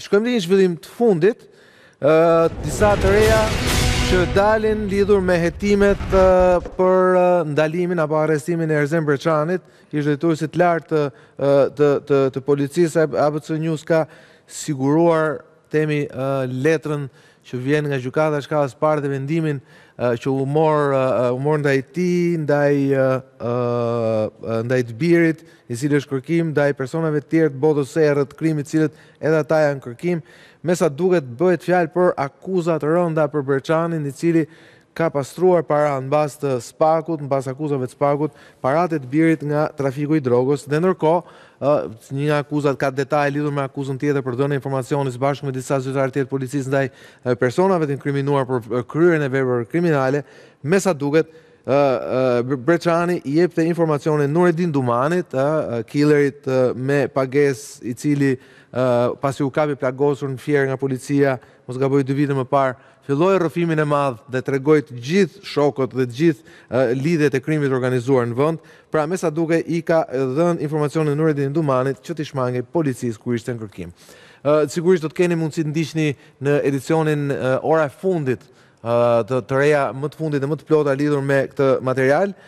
Shkojmë dhe një zhvillim të fundit, disa të reja që dalin lidhur me hetimet për ndalimin apo arrestimin e Erzen Breçanit, ish drejtuesit të lartë të policisë, ABC News ka siguruar termi letrën që vjen nga gjykata e shkallës së parë dhe vendimin që u mor ndaj tij, ndaj të birit, i cili është në kërkim ndaj personave të tjerë të botës së errët të krimit, të cilët edhe ata janë në kërkim. Me sa duket bëhet fjalë për akuza të rënda për Breçanin, i cili ka pastruar para në bazë të SPAK-ut, në bazë të akuzave të SPAK-ut, paratë e të birit nga trafiku i drogës dhe ndërkohë një nga akuzat ka detaje lidhur me akuzën tjetër për dhënie informacioni së bashku me disa zyrtarë të tjerë të policisë ndaj personave të inkriminuar për kryerjen e veprave kriminale, me sa duket Breçani i jepte informacione Nuredin Dumanit, killerit me pagesë i cili pasi u kap i plagosur në Fier nga policia, mos gaboj dy vite më parë, filloi rrëfimin e madh dhe tregoi të gjithë shokët dhe të gjithë lidhjet e krimit të organizuar në vend, pra me sa duket i ka dhënë informacione Nuredin Dumanit që t'i shmangej policisë kur ishte në kërkim. Sigurisht do të keni mundësi të ndiqni në edicionin ora e fundit të reja më të fundit dhe më të plota lidhur me këtë material.